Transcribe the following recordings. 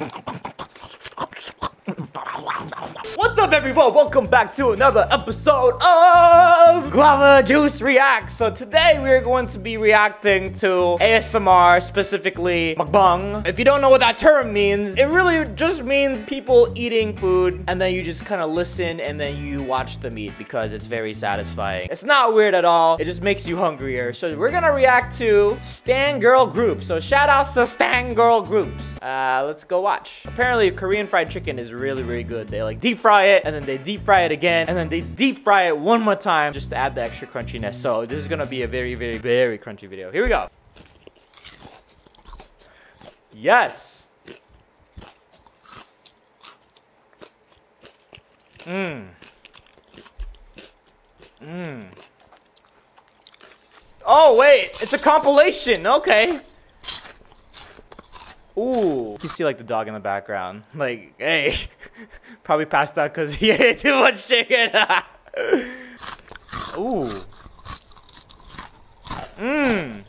What's up everyone? Welcome back to another episode of Guava Juice Reacts. So today we're going to be reacting to ASMR, specifically mukbang. If you don't know what that term means, it really just means people eating food and then you just kind of listen and then you watch them eat because it's very satisfying. It's not weird at all. It just makes you hungrier. So we're gonna react to Stan Girl groups. So shout outs to Stan Girl groups. Uh, let's go watch. Apparently Korean fried chicken is really, really good. They like deep fry it and then they deep fry it again and then they deep fry it one more time just to add the extra crunchiness. So this is gonna be a very, very, very crunchy video. Here we go. Yes. Mmm. Mmm. Oh, wait. It's a compilation. Okay. Ooh. You see like the dog in the background. Like, hey. Probably passed out because he ate too much chicken. Ooh. Mmm.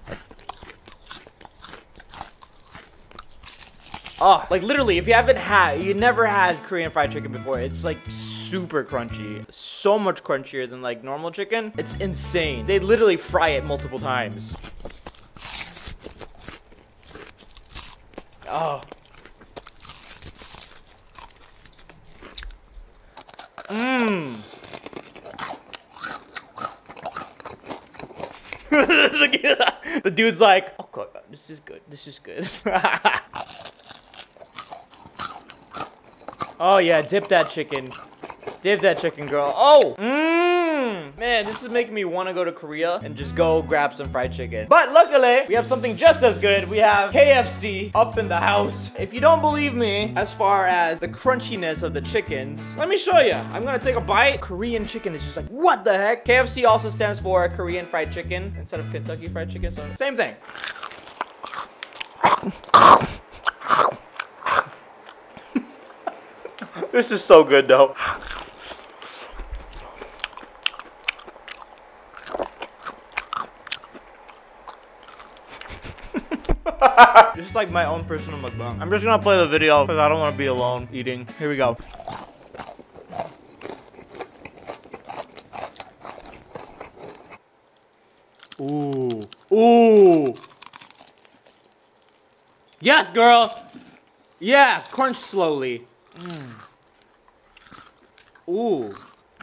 Oh, like literally, if you haven't had, you never had Korean fried chicken before, it's like super crunchy. So much crunchier than like normal chicken. It's insane. They literally fry it multiple times. Oh. the dude's like, oh god, this is good, this is good. oh yeah, dip that chicken. Dip that chicken, girl. Oh! Mm. Mmm! Man, this is making me want to go to Korea and just go grab some fried chicken. But luckily, we have something just as good. We have KFC up in the house. If you don't believe me, as far as the crunchiness of the chickens, let me show you. I'm gonna take a bite. Korean chicken is just like, what the heck? KFC also stands for Korean fried chicken instead of Kentucky fried chicken, so same thing. this is so good though. is like my own personal mukbang. I'm just gonna play the video because I don't want to be alone eating. Here we go. Ooh. Ooh. Yes, girl. Yeah, crunch slowly. Mm. Ooh.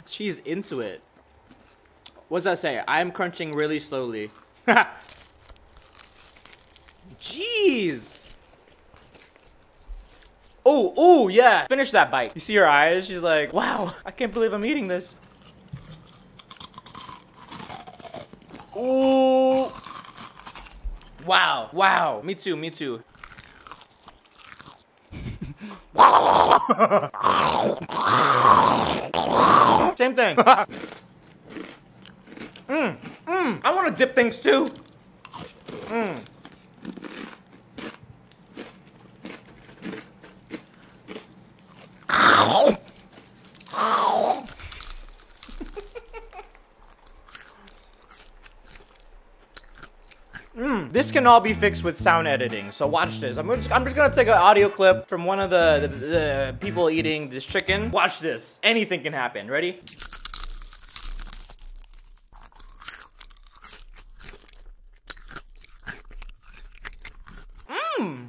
She's into it. What's that say? I'm crunching really slowly. Jeez. Oh, oh, yeah. Finish that bite. You see her eyes? She's like, wow, I can't believe I'm eating this. Ooh. Wow, wow. Me too, me too. Same thing. Mmm, mmm. I want to dip things too. Mmm. Mm, this can all be fixed with sound editing, so watch this. I'm just, I'm just gonna take an audio clip from one of the, the, the people eating this chicken. Watch this. Anything can happen. Ready? Mmm.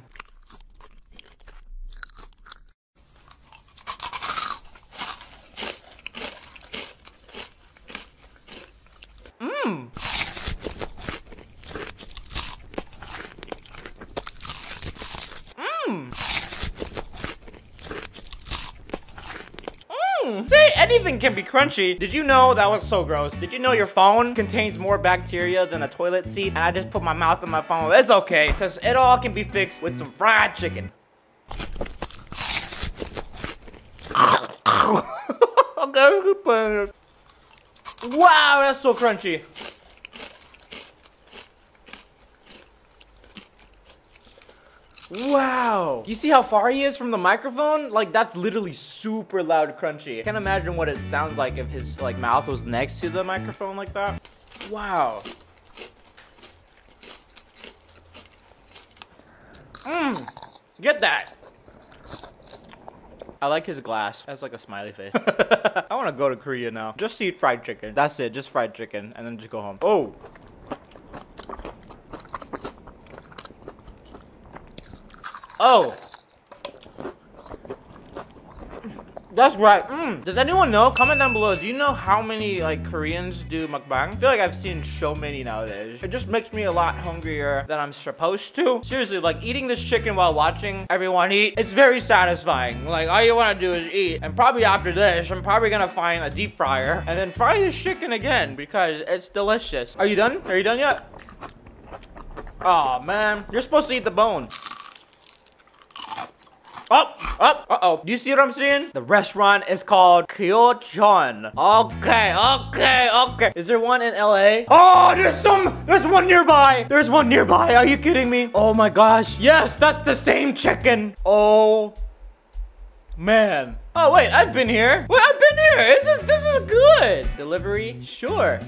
See, anything can be crunchy. Did you know that was so gross? Did you know your phone contains more bacteria than a toilet seat? And I just put my mouth in my phone. It's okay, because it all can be fixed with some fried chicken. okay, Wow, that's so crunchy. Wow. You see how far he is from the microphone? Like, that's literally super loud crunchy. I can't imagine what it sounds like if his, like, mouth was next to the microphone like that. Wow. Mmm. Get that. I like his glass. That's like a smiley face. I want to go to Korea now. Just eat fried chicken. That's it. Just fried chicken. And then just go home. Oh. Oh. That's right. Mm. Does anyone know? Comment down below. Do you know how many like Koreans do mukbang? I feel like I've seen so many nowadays. It just makes me a lot hungrier than I'm supposed to. Seriously, like eating this chicken while watching everyone eat, it's very satisfying. Like all you want to do is eat. And probably after this, I'm probably gonna find a deep fryer and then fry this chicken again because it's delicious. Are you done? Are you done yet? Oh man, you're supposed to eat the bone. Up, up, uh-oh. Do you see what I'm seeing? The restaurant is called Kyochon. Okay, okay, okay. Is there one in LA? Oh, there's some, there's one nearby. There's one nearby. Are you kidding me? Oh my gosh. Yes, that's the same chicken. Oh, man. Oh, wait, I've been here. Wait, I've been here. This is, this is good. Delivery? Sure.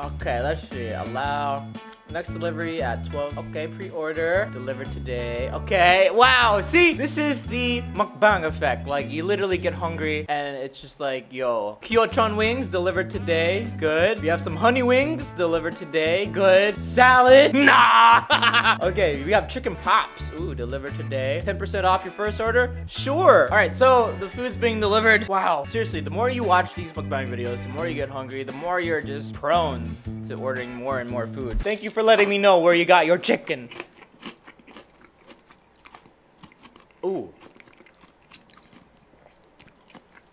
Okay, let's see. Allow. Next delivery at 12. Okay, pre-order. Delivered today. Okay, wow. See, this is the mukbang effect. Like, you literally get hungry and it's just like, yo. Kyochon wings delivered today. Good. We have some honey wings delivered today. Good. Salad. Nah. okay, we have chicken pops. Ooh, delivered today. 10% off your first order? Sure. All right, so the food's being delivered. Wow. Seriously, the more you watch these mukbang videos, the more you get hungry, the more you're just prone to ordering more and more food. Thank you for letting me know where you got your chicken. Ooh.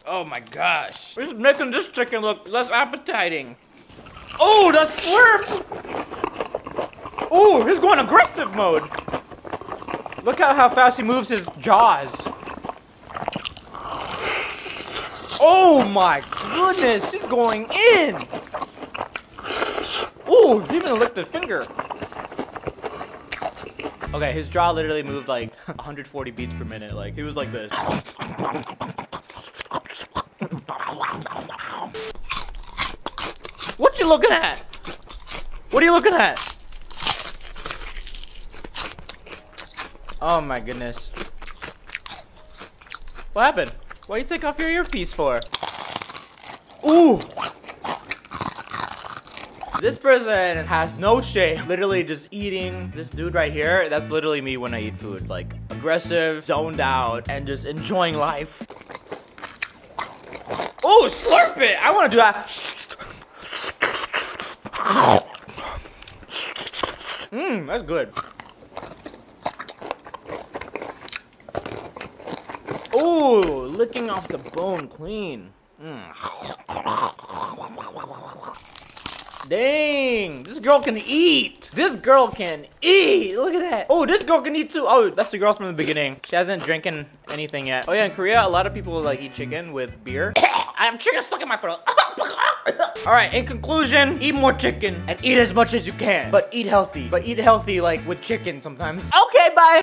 Oh my gosh. This is making this chicken look less appetizing. Oh, the slurp! Oh, he's going aggressive mode. Look at how fast he moves his jaws. Oh my goodness, he's going in. Ooh, he even licked his finger. Okay, his jaw literally moved like 140 beats per minute. Like, he was like this. What you looking at? What are you looking at? Oh my goodness. What happened? Why you take off your earpiece for? Ooh! This person has no shame. Literally just eating this dude right here. That's literally me when I eat food. Like aggressive, zoned out, and just enjoying life. Oh, slurp it! I want to do that. Mmm, that's good. Oh, licking off the bone clean. Mm. Dang, this girl can eat. This girl can eat. Look at that. Oh, this girl can eat too. Oh, that's the girl from the beginning. She hasn't drinking anything yet. Oh yeah, in Korea, a lot of people like eat chicken with beer. I have chicken stuck in my throat. All right, in conclusion, eat more chicken and eat as much as you can. But eat healthy. But eat healthy like with chicken sometimes. Okay, bye.